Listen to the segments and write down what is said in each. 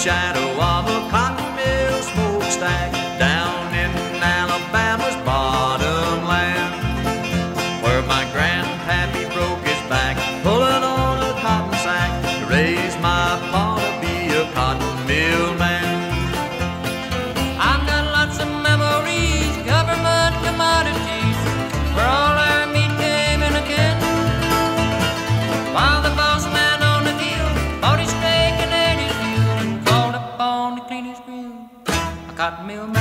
shadow of a cotton mill smokestack down in Alabama's bottomland, where my grandpappy broke his back pulling on a cotton sack to raise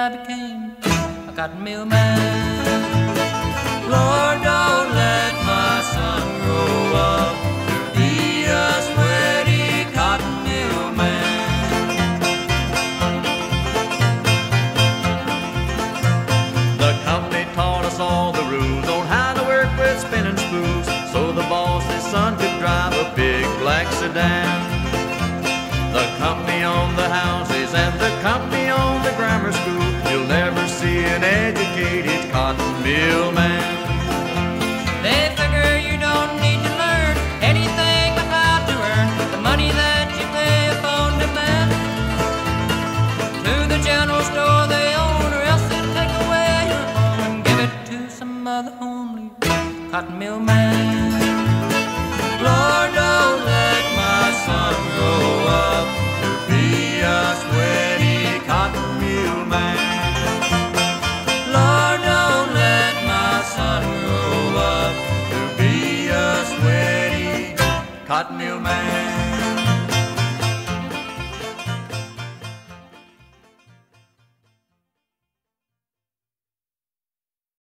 I became a cotton mill man. Lord, don't let my son grow up to be a sweaty cotton mill man. The company taught us all the rules on how to work with spinning spools so the boss's son could drive a big black sedan. The company owned the houses educated cotton mill man. They figure you don't need to learn anything but how to earn the money that you pay upon demand. To the general store they own, or else they'll take away your home and give it to some other homely cotton mill man. cotton mill man.